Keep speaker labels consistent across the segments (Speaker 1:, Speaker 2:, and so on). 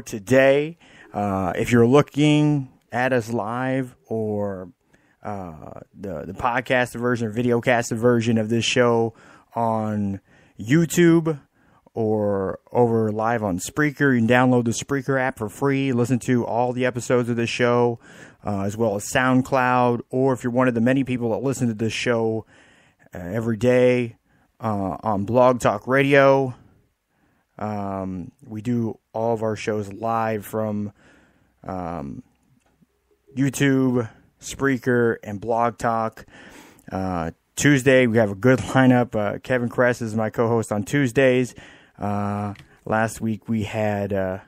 Speaker 1: today. Uh, if you're looking at us live or uh, the the podcast version or video casted version of this show on YouTube or over live on Spreaker, you can download the Spreaker app for free. Listen to all the episodes of this show, uh, as well as SoundCloud. Or if you're one of the many people that listen to this show uh, every day uh, on Blog Talk Radio, um, we do all of our shows live from um, YouTube, Spreaker, and Blog Talk. Uh, Tuesday, we have a good lineup. Uh, Kevin Kress is my co host on Tuesdays. Uh, last week, we had uh,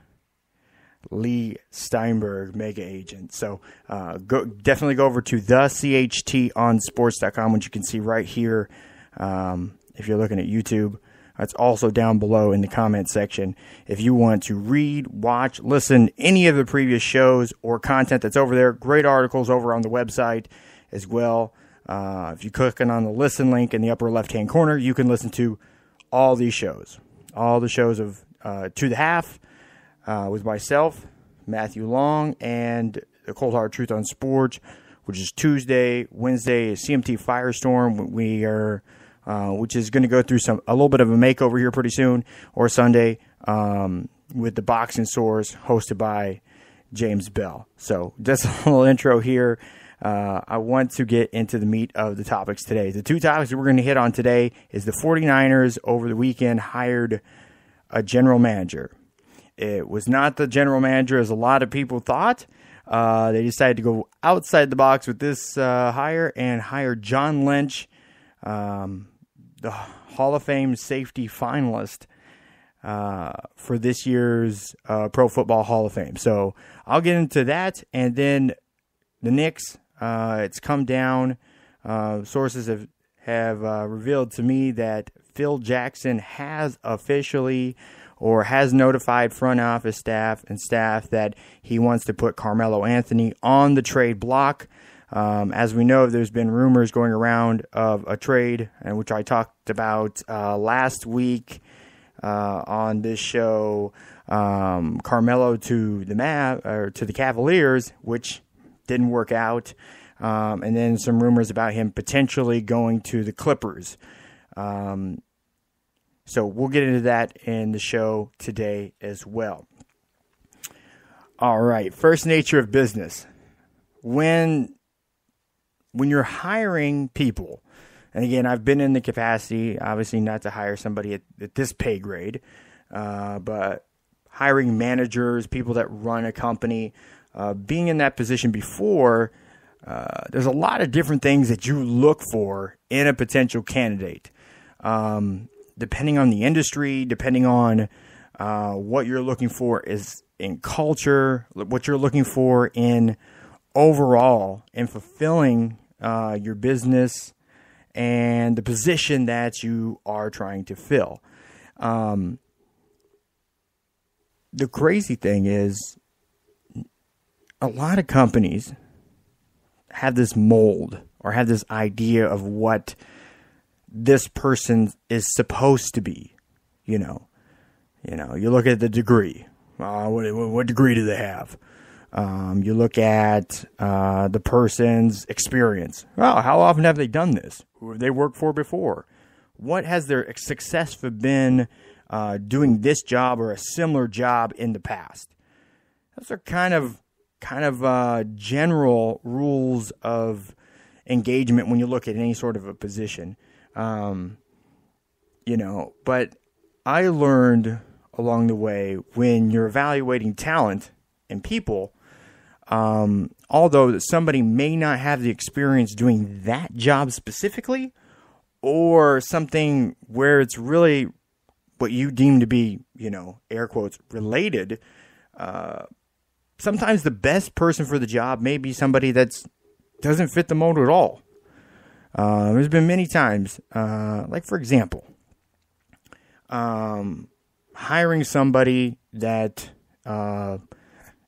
Speaker 1: Leigh Steinberg, Mega Agent. So uh, go, definitely go over to the CHT on sports.com, which you can see right here um, if you're looking at YouTube. That's also down below in the comment section. If you want to read, watch, listen any of the previous shows or content that's over there, great articles over on the website as well. Uh, if you click on the listen link in the upper left hand corner, you can listen to all these shows, all the shows of uh, To the Half uh, with myself, Matthew Long, and the Cold Hard Truth on Sports, which is Tuesday, Wednesday, CMT Firestorm. We are uh, which is going to go through some a little bit of a makeover here pretty soon, or Sunday um, with the boxing source hosted by James Bell. So just a little intro here. Uh, I want to get into the meat of the topics today. The two topics that we're going to hit on today is the 49ers over the weekend hired a general manager. It was not the general manager as a lot of people thought. Uh, they decided to go outside the box with this uh, hire and hire John Lynch. Um, the Hall of Fame safety finalist uh, for this year's uh, Pro Football Hall of Fame. So I'll get into that, and then the Knicks. Uh, it's come down. Uh, sources have have uh, revealed to me that Phil Jackson has officially or has notified front office staff and staff that he wants to put Carmelo Anthony on the trade block. Um, as we know, there's been rumors going around of a trade, and which I talked about uh, last week uh, on this show. Um, Carmelo to the Mav or to the Cavaliers, which didn't work out, um, and then some rumors about him potentially going to the Clippers. Um, so we'll get into that in the show today as well. All right, first nature of business. When when you're hiring people, and again, I've been in the capacity, obviously not to hire somebody at, at this pay grade, uh, but hiring managers, people that run a company, uh, being in that position before, uh, there's a lot of different things that you look for in a potential candidate. Um, depending on the industry, depending on uh, what you're looking for is in culture, what you're looking for in overall in fulfilling uh, your business and the position that you are trying to fill. Um, the crazy thing is, a lot of companies have this mold or have this idea of what this person is supposed to be. You know, you know, you look at the degree. Uh, what, what degree do they have? Um, you look at uh, the person's experience. Well, how often have they done this? Who have they worked for before? What has their success been uh, doing this job or a similar job in the past? Those are kind of kind of uh, general rules of engagement when you look at any sort of a position. Um, you know, but I learned along the way when you're evaluating talent and people um, although somebody may not have the experience doing that job specifically, or something where it's really what you deem to be, you know, air quotes, related, uh, sometimes the best person for the job may be somebody that doesn't fit the mold at all. Uh, there's been many times, uh, like for example, um, hiring somebody that uh,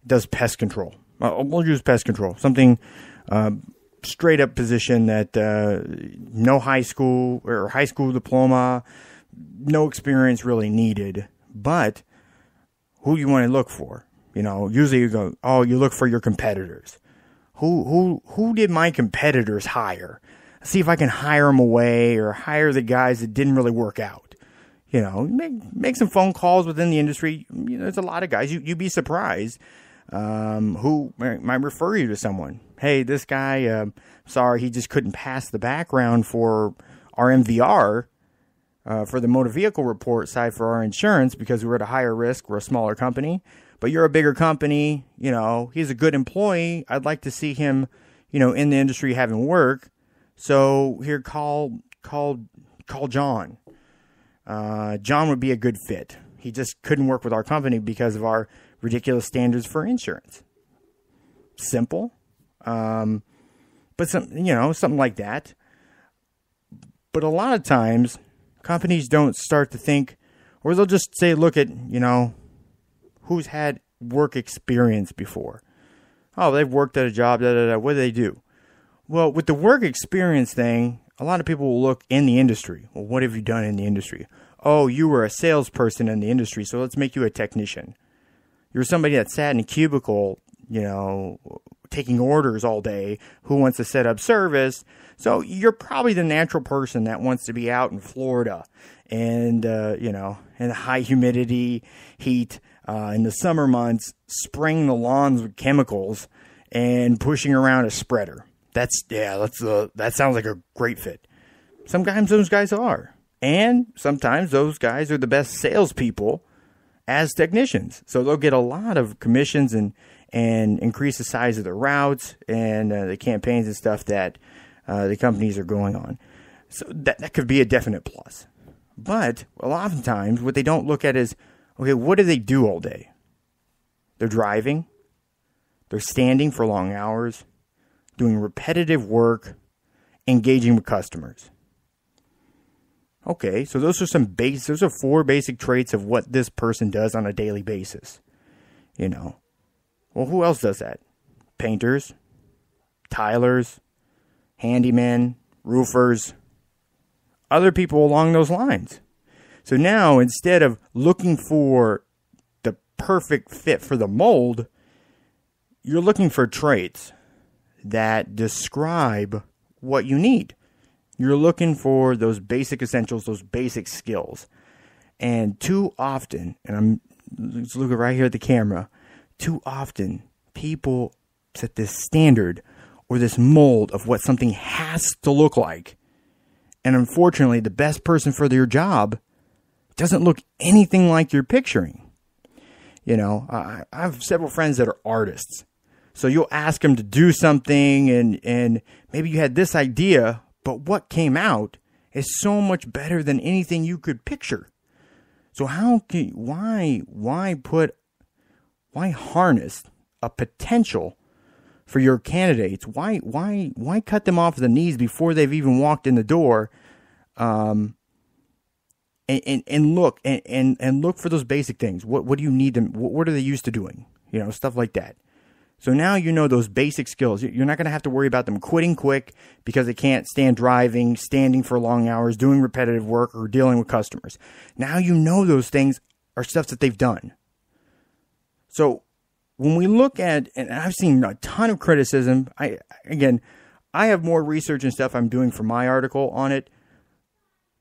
Speaker 1: does pest control we'll use pest control, something uh, straight up position that uh, no high school or high school diploma, no experience really needed. But who you want to look for? You know, usually you go, oh, you look for your competitors. Who who who did my competitors hire? See if I can hire them away or hire the guys that didn't really work out. You know, make make some phone calls within the industry. You know, there's a lot of guys. You you'd be surprised um, who might refer you to someone. Hey, this guy, uh, sorry, he just couldn't pass the background for our MVR uh, for the motor vehicle report side for our insurance because we're at a higher risk. We're a smaller company, but you're a bigger company. You know, he's a good employee. I'd like to see him, you know, in the industry having work. So here, call, call, call John. Uh, John would be a good fit. He just couldn't work with our company because of our ridiculous standards for insurance. Simple, um, but some, you know, something like that. But a lot of times, companies don't start to think, or they'll just say, look at, you know, who's had work experience before. Oh, they've worked at a job, da, da, da. What do they do? Well, with the work experience thing, a lot of people will look in the industry. Well, what have you done in the industry? Oh, you were a salesperson in the industry, so let's make you a technician. You're somebody that sat in a cubicle, you know, taking orders all day, who wants to set up service. So you're probably the natural person that wants to be out in Florida and, uh, you know, in high humidity, heat, uh, in the summer months, spraying the lawns with chemicals and pushing around a spreader. That's, yeah, that's, uh, that sounds like a great fit. Sometimes those guys are. And sometimes those guys are the best salespeople as technicians. So they'll get a lot of commissions and, and increase the size of the routes and uh, the campaigns and stuff that uh, the companies are going on. So that, that could be a definite plus. But a lot of times, what they don't look at is okay, what do they do all day? They're driving, they're standing for long hours, doing repetitive work, engaging with customers. Okay, so those are some base those are four basic traits of what this person does on a daily basis. You know, well, who else does that? Painters, tilers, handymen, roofers, other people along those lines. So now instead of looking for the perfect fit for the mold, you're looking for traits that describe what you need. You're looking for those basic essentials, those basic skills. And too often, and I'm just looking right here at the camera, too often people set this standard or this mold of what something has to look like. And unfortunately, the best person for your job doesn't look anything like you're picturing. You know, I, have several friends that are artists. So you'll ask them to do something and, and maybe you had this idea, but what came out is so much better than anything you could picture. So how can, why, why put why harness a potential for your candidates? Why why why cut them off the knees before they've even walked in the door? Um, and, and, and look and, and, and look for those basic things. What what do you need them? What, what are they used to doing? You know, stuff like that. So now you know those basic skills. You're not going to have to worry about them quitting quick because they can't stand driving, standing for long hours, doing repetitive work, or dealing with customers. Now you know those things are stuff that they've done. So when we look at, and I've seen a ton of criticism. I again, I have more research and stuff I'm doing for my article on it,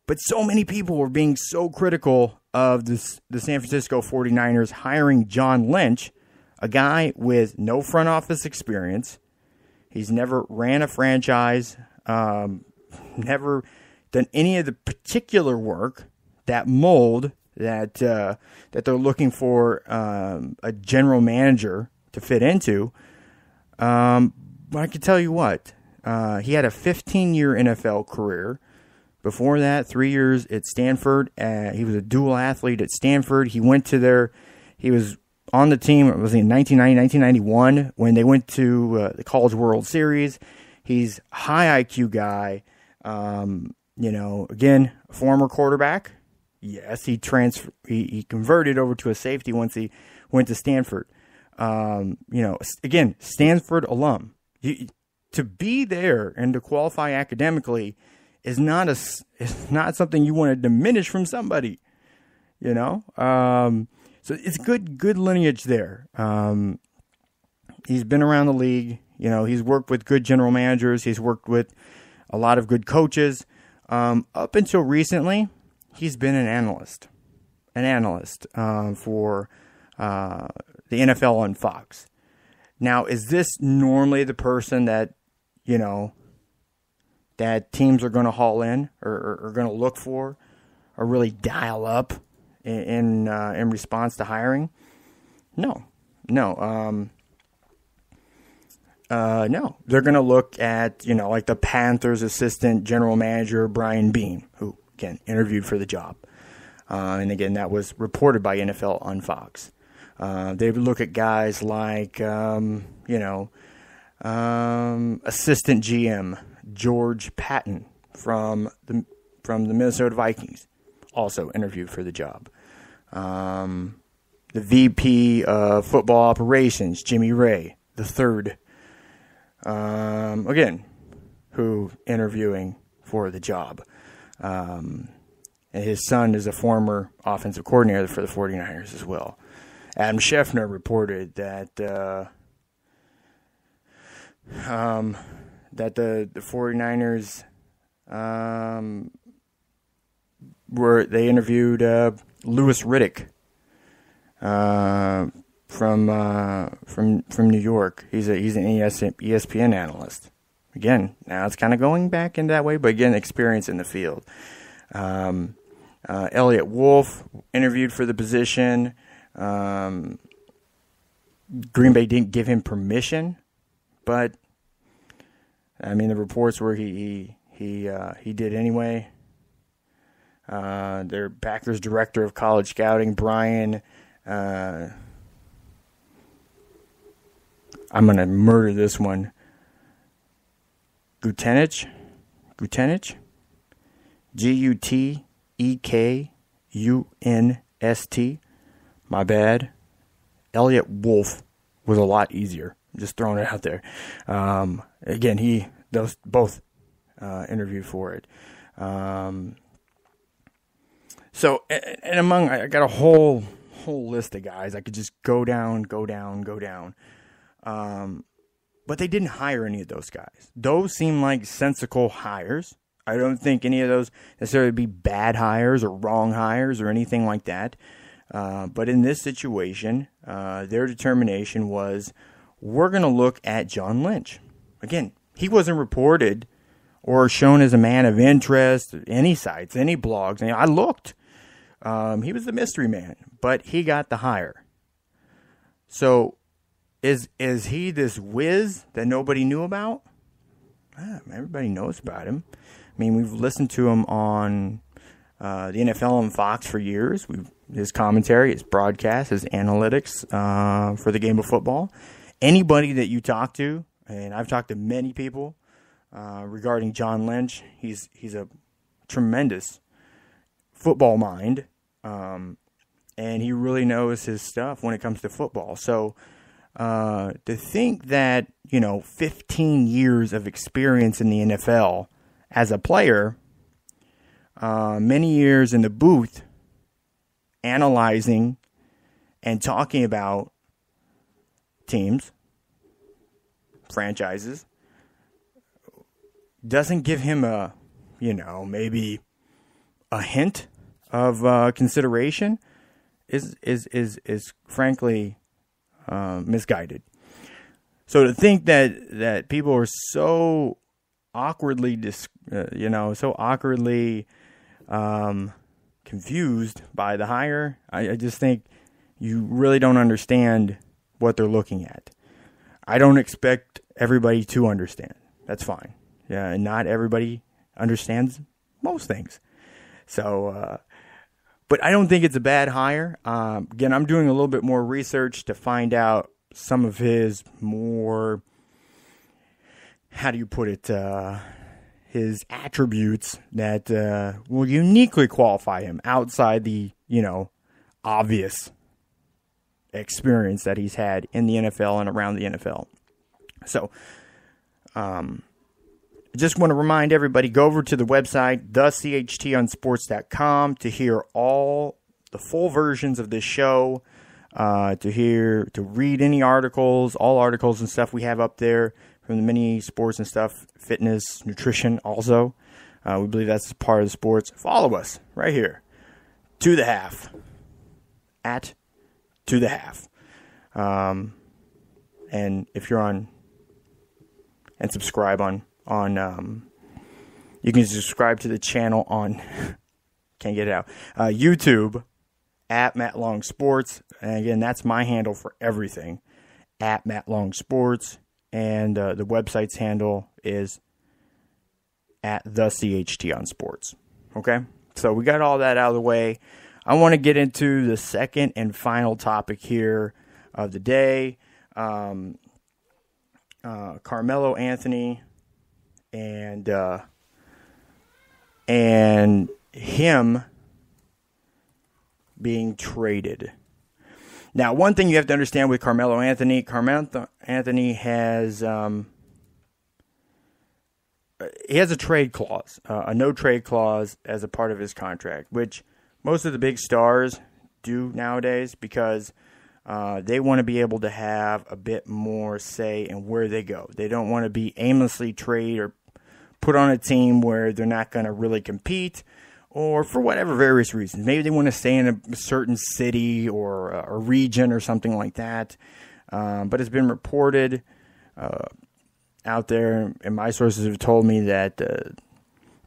Speaker 1: but so many people were being so critical of this, the San Francisco 49ers hiring John Lynch, a guy with no front office experience. He's never ran a franchise, um, never done any of the particular work that mold that uh, that they're looking for um, a general manager to fit into. Um, but I can tell you what, uh, he had a 15 year NFL career. Before that, three years at Stanford. Uh, he was a dual athlete at Stanford. He went to their, he was on the team, it was in 1990, 1991 when they went to uh, the College World Series. He's high IQ guy. Um, you know, again, former quarterback, Yes, he transfer he, he converted over to a safety once he went to Stanford. Um, you know, again, Stanford alum. You, to be there and to qualify academically is not a is not something you want to diminish from somebody. You know, um, so it's good good lineage there. Um, he's been around the league. You know, he's worked with good general managers. He's worked with a lot of good coaches. Um, up until recently, he's been an analyst, an analyst uh, for uh, the NFL on Fox. Now, is this normally the person that you know that teams are going to haul in or, or going to look for, or really dial up in uh, in response to hiring? No, no. Um, uh, no, they're going to look at you know like the Panthers' assistant general manager Brian Beane, who again interviewed for the job, uh, and again that was reported by NFL on Fox. Uh, they would look at guys like um, you know um, assistant GM George Paton from the from the Minnesota Vikings, also interviewed for the job. Um, the VP of football operations Jimmy Raye the third um, again, who interviewing for the job. Um, and his son is a former offensive coordinator for the 49ers as well. Adam Schefter reported that uh, um, that the, the 49ers um, were they interviewed uh, Louis Riddick uh, from uh, from from New York. He's a he's an ESPN analyst. Again, now it's kind of going back in that way, but again, experience in the field. Um, uh, Eliot Wolf interviewed for the position. Um, Green Bay didn't give him permission, but I mean the reports were he he he, uh, he did anyway. Uh, their Packers director of college scouting, Brian. Uh, I'm going to murder this one. Gutenich? Gutenich? G U T E K U N S T. My bad. Eliot Wolf was a lot easier. I'm Just throwing it out there. Um, again, he those both uh, interviewed for it. Um, so, and among I got a whole whole list of guys. I could just go down, go down, go down. Um, but they didn't hire any of those guys. Those seem like sensical hires. I don't think any of those necessarily be bad hires or wrong hires or anything like that. Uh, but in this situation, uh, their determination was we're going to look at John Lynch. Again, he wasn't reported or shown as a man of interest, any sites, any blogs. I looked. Um, he was the mystery man, but he got the hire. So is is he this whiz that nobody knew about? Ah, everybody knows about him. I mean, we've listened to him on uh, the NFL on Fox for years. We've, his commentary, his broadcast, his analytics uh, for the game of football. Anybody that you talk to, and I've talked to many people uh, regarding John Lynch. He's he's a tremendous football mind, um, and he really knows his stuff when it comes to football. So uh, to think that you know 15 years of experience in the NFL as a player, uh, many years in the booth, analyzing and talking about teams, franchises, doesn't give him a you know maybe a hint of uh, consideration is is is is frankly uh, misguided. So to think that that people are so awkwardly, dis, uh, you know, so awkwardly um, confused by the hire, I, I just think you really don't understand what they're looking at. I don't expect everybody to understand. That's fine. Yeah, and not everybody understands most things. So, uh, but I don't think it's a bad hire. Um, again, I'm doing a little bit more research to find out some of his more, how do you put it, uh, his attributes that uh, will uniquely qualify him outside the, you know, obvious experience that he's had in the NFL and around the NFL. So, um, I just want to remind everybody go over to the website, thechtonsports.com, to hear all the full versions of this show. uh, to hear, to read any articles, all articles and stuff we have up there from the mini sports and stuff, fitness, nutrition also. Uh, we believe that's part of the sports. Follow us right here. To the half. At to the half. Um, and if you're on and subscribe on on um, you can subscribe to the channel on can't get it out uh, YouTube at Matt Long Sports. And again, that's my handle for everything at Matt Long Sports, and uh, the website's handle is at the CHT on Sports. Okay, so we got all that out of the way. I want to get into the second and final topic here of the day. Um, uh, Carmelo Anthony and uh, and him being traded. Now, one thing you have to understand with Carmelo Anthony, Carmelo Anthony has um, he has a trade clause, uh, a no trade clause as a part of his contract, which most of the big stars do nowadays because uh, they want to be able to have a bit more say in where they go. They don't want to be aimlessly trade or put on a team where they're not going to really compete or for whatever various reasons. Maybe they want to stay in a certain city or a region or something like that. Um, but it's been reported uh, out there, and my sources have told me that uh,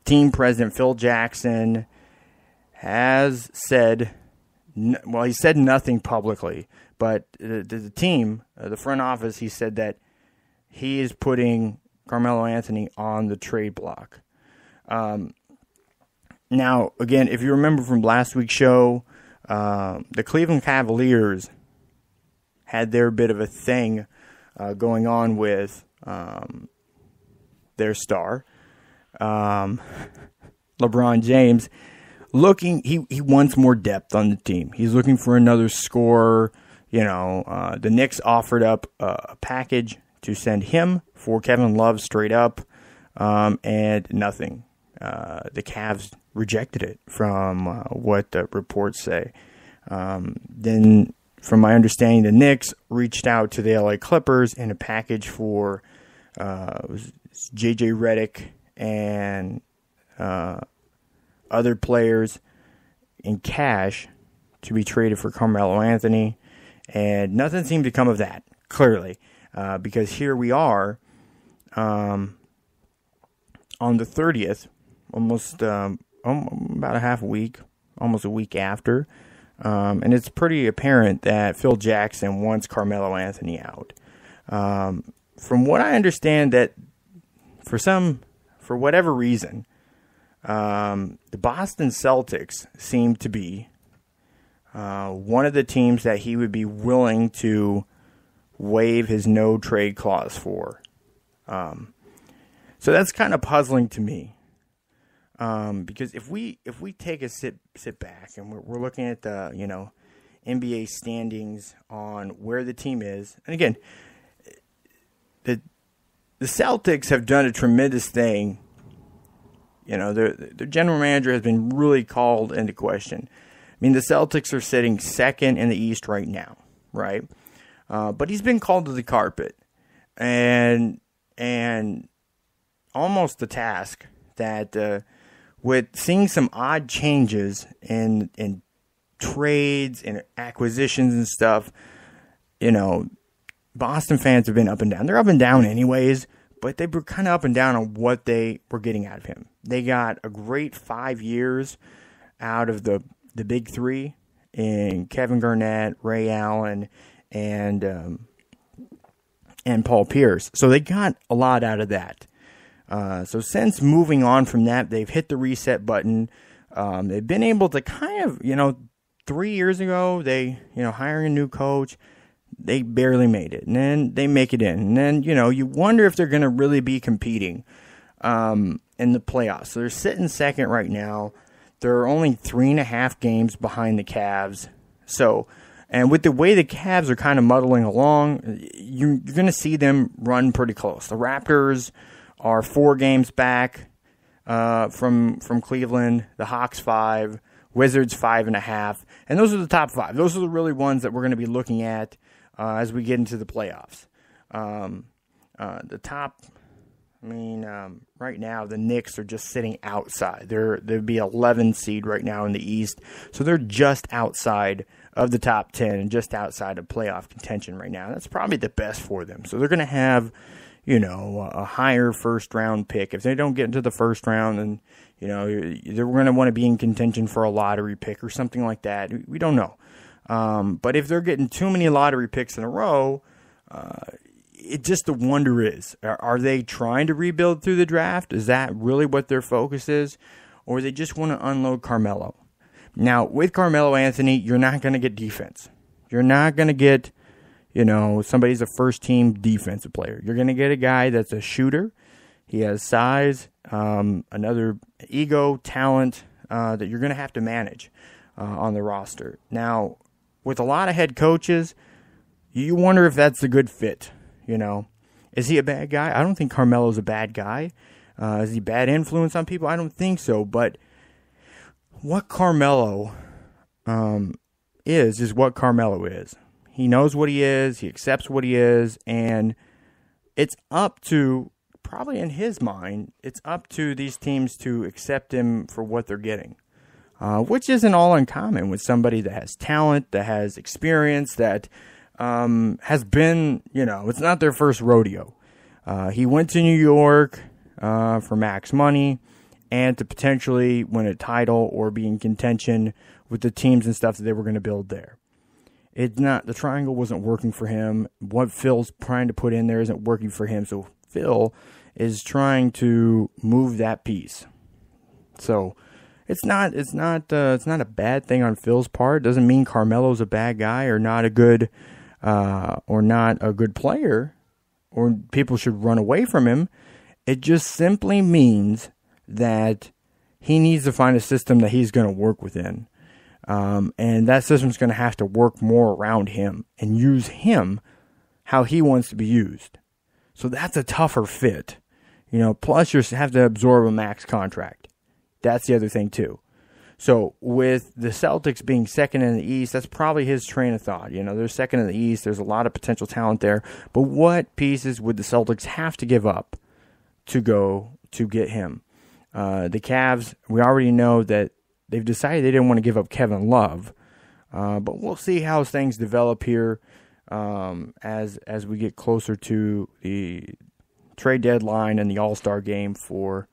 Speaker 1: team president Phil Jackson has said, well, he said nothing publicly, but the, the team, uh, the front office, he said that he is putting Carmelo Anthony on the trade block. Um, now, again, if you remember from last week's show, uh, the Cleveland Cavaliers had their bit of a thing uh, going on with um, their star, um, LeBron James. Looking, he, he wants more depth on the team. He's looking for another scorer. You know, uh, the Knicks offered up a package to send him for Kevin Love straight up, um, and nothing. Uh, the Cavs rejected it from uh, what the reports say. Um, then, from my understanding, the Knicks reached out to the LA Clippers in a package for uh, JJ Redick and uh, other players in cash to be traded for Carmelo Anthony. And nothing seemed to come of that, clearly, uh, because here we are um, on the 30th, almost um, um, about a half a week, almost a week after. Um, and it's pretty apparent that Phil Jackson wants Carmelo Anthony out. Um, from what I understand, that for some, for whatever reason, um, the Boston Celtics seem to be uh, one of the teams that he would be willing to waive his no trade clause for. Um, so that's kind of puzzling to me. Um, because if we if we take a sit sit back and we're, we're looking at the you know NBA standings on where the team is, and again, the the Celtics have done a tremendous thing. You know, their their general manager has been really called into question. I mean, the Celtics are sitting second in the East right now, right? Uh, but he's been called to the carpet, and and almost the task that. Uh, with seeing some odd changes in in trades and acquisitions and stuff, you know, Boston fans have been up and down. They're up and down anyways, but they were kind of up and down on what they were getting out of him. They got a great five years out of the the big three in Kevin Garnett, Ray Allen, and um, and Paul Pierce. So they got a lot out of that. Uh, so since moving on from that, they've hit the reset button. Um, they've been able to kind of, you know, three years ago, they, you know, hiring a new coach, they barely made it. And then they make it in. And then, you know, you wonder if they're going to really be competing um, in the playoffs. So they're sitting second right now. They're only three and a half games behind the Cavs. So, and with the way the Cavs are kind of muddling along, you're, you're going to see them run pretty close. The Raptors are four games back uh, from from Cleveland. The Hawks five, Wizards five and a half, And those are the top five. Those are the really ones that we're going to be looking at uh, as we get into the playoffs. Um, uh, the top, I mean, um, right now the Knicks are just sitting outside. They're they'd be 11 seed right now in the East, so they're just outside of the top 10 and just outside of playoff contention right now. That's probably the best for them. So they're going to have, you know, a higher first round pick. If they don't get into the first round, then you know they're going to want to be in contention for a lottery pick or something like that. We don't know. Um, but if they're getting too many lottery picks in a row, uh, it just the wonder is are, are, they trying to rebuild through the draft? Is that really what their focus is? Or they just want to unload Carmelo? Now, with Carmelo Anthony, you're not going to get defense. You're not going to get, you know, somebody's a first team defensive player. You're going to get a guy that's a shooter. He has size, um, another ego, talent uh, that you're going to have to manage uh, on the roster. Now, with a lot of head coaches, you wonder if that's a good fit you know, is he a bad guy? I don't think Carmelo's a bad guy. Uh, is he bad influence on people? I don't think so. But what Carmelo um, is is what Carmelo is. He knows what he is. He accepts what he is, and it's up to probably in his mind, it's up to these teams to accept him for what they're getting. Uh, which isn't all uncommon with somebody that has talent, that has experience, that um, has been, you know, it's not their first rodeo. Uh, he went to New York uh, for max money and to potentially win a title or be in contention with the teams and stuff that they were going to build there. It's not the triangle wasn't working for him. What Phil's trying to put in there isn't working for him. So Phil is trying to move that piece. So it's not it's not uh, it's not a bad thing on Phil's part. It doesn't mean Carmelo's a bad guy or not a good uh, or not a good player or people should run away from him. It just simply means that he needs to find a system that he's going to work within. Um, and that system's going to have to work more around him and use him how he wants to be used. So that's a tougher fit. You know, plus you have to absorb a max contract. That's the other thing too. So with the Celtics being second in the East, that's probably his train of thought. You know, they're second in the East. There's a lot of potential talent there. But what pieces would the Celtics have to give up to go to get him? Uh, the Cavs, we already know that they've decided they didn't want to give up Kevin Love. Uh, but we'll see how things develop here um, as as we get closer to the trade deadline and the All Star game for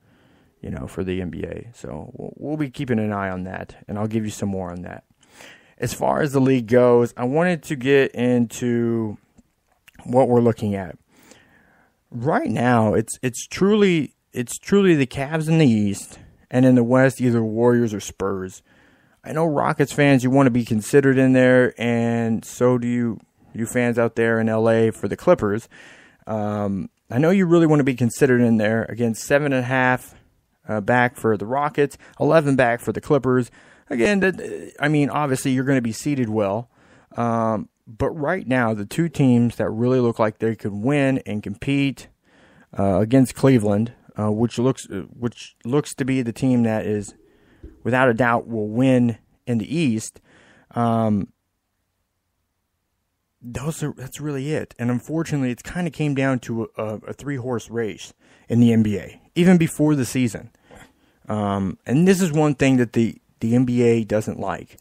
Speaker 1: you know, for the NBA. So we'll be keeping an eye on that, and I'll give you some more on that. As far as the league goes, I wanted to get into what we're looking at. Right now, it's it's truly it's truly the Cavs in the East, and in the West, either Warriors or Spurs. I know Rockets fans, you want to be considered in there, and so do you, you fans out there in LA for the Clippers. Um, I know you really want to be considered in there. Again, seven and a half uh, back for the Rockets, 11 back for the Clippers. Again, that, I mean, obviously you're going to be seated well. Um, but right now, the two teams that really look like they could win and compete uh, against Cleveland, uh, which looks uh, which looks to be the team that is, without a doubt, will win in the East. Um, those are that's really it. And unfortunately, it's kind of came down to a, a three horse race in the NBA, even before the season. Um, and this is one thing that the, the NBA doesn't like.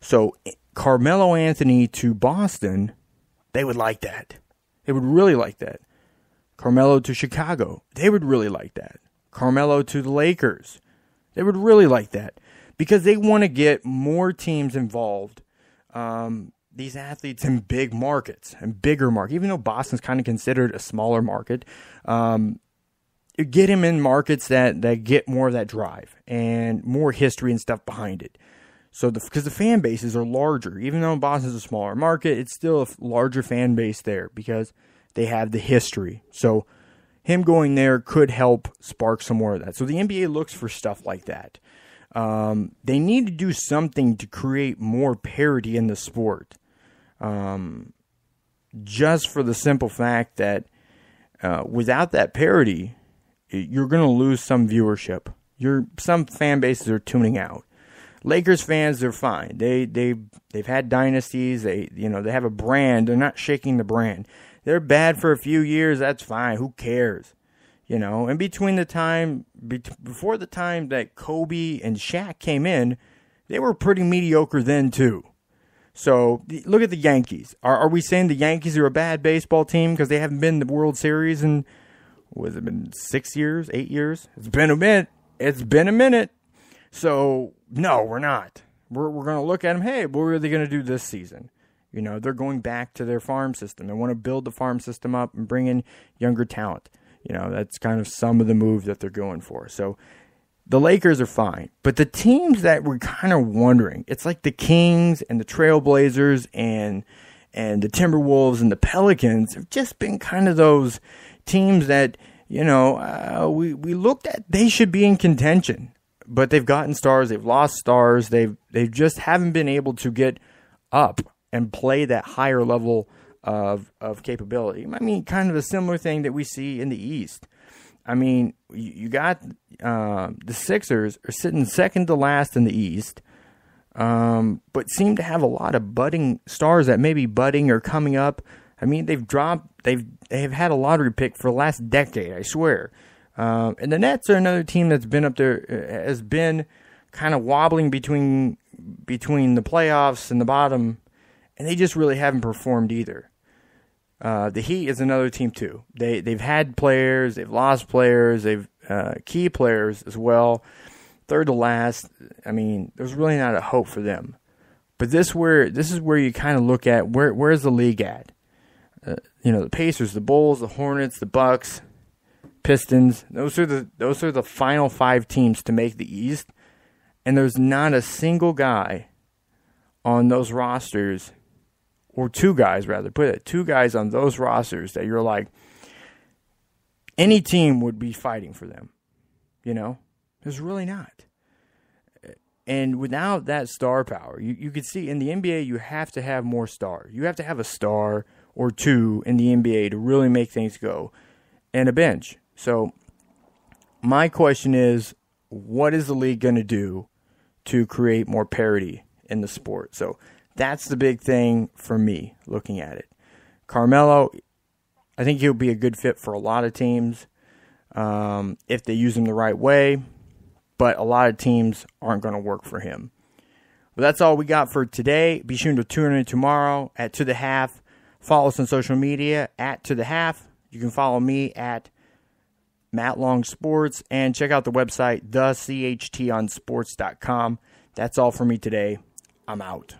Speaker 1: So, Carmelo Anthony to Boston, they would like that. They would really like that. Carmelo to Chicago, they would really like that. Carmelo to the Lakers, they would really like that because they want to get more teams involved. Um, these athletes in big markets and bigger market, even though Boston's kind of considered a smaller market, um, get him in markets that that get more of that drive and more history and stuff behind it. So because the, the, fan bases are larger, even though Boston's a smaller market, it's still a larger fan base there because they have the history. So him going there could help spark some more of that. So the NBA looks for stuff like that. Um, they need to do something to create more parity in the sport. Um, just for the simple fact that uh, without that parity, you're going to lose some viewership. Your some fan bases are tuning out. Lakers fans, they're fine. They they they've had dynasties. They you know they have a brand. They're not shaking the brand. They're bad for a few years. That's fine. Who cares? You know. And between the time be, before the time that Kobe and Shaq came in, they were pretty mediocre then too. So look at the Yankees. Are, are we saying the Yankees are a bad baseball team because they haven't been in the World Series in was it been six years, eight years? It's been a minute. It's been a minute. So no, we're not. We're we're going to look at them. Hey, what are they going to do this season? You know, they're going back to their farm system. They want to build the farm system up and bring in younger talent. You know, that's kind of some of the move that they're going for. So the Lakers are fine, but the teams that we're kind of wondering, it's like the Kings and the Trailblazers and and the Timberwolves and the Pelicans have just been kind of those teams that you know uh, we we looked at they should be in contention, but they've gotten stars, they've lost stars, they've they just haven't been able to get up and play that higher level of of capability. I mean, kind of a similar thing that we see in the East. I mean, you got uh, the Sixers are sitting second to last in the East, um, but seem to have a lot of budding stars that may be budding or coming up. I mean, they've dropped. They've they've had a lottery pick for the last decade. I swear. Um, and the Nets are another team that's been up there, uh, has been kind of wobbling between between the playoffs and the bottom, and they just really haven't performed either. Uh, the Heat is another team too. They they've had players, they've lost players, they've uh, key players as well. Third to last. I mean, there's really not a hope for them. But this where this is where you kind of look at where where's the league at. Uh, you know, the Pacers, the Bulls, the Hornets, the Bucks, Pistons. Those are the those are the final five teams to make the East, and there's not a single guy on those rosters or two guys rather put it two guys on those rosters that you're like any team would be fighting for them you know? There's really not. And without that star power you, you could see in the nba you have to have more stars you have to have a star or two in the nba to really make things go and a bench. So my question is what is the league going to do to create more parity in the sport? So that's the big thing for me looking at it. Carmelo, I think he'll be a good fit for a lot of teams um, if they use him the right way, but a lot of teams aren't going to work for him. Well, that's all we got for today. Be sure to tune in tomorrow at To The Half. Follow us on social media at To The Half. You can follow me at Matt Long Sports and check out the website, thechtonsports.com. That's all for me today. I'm out.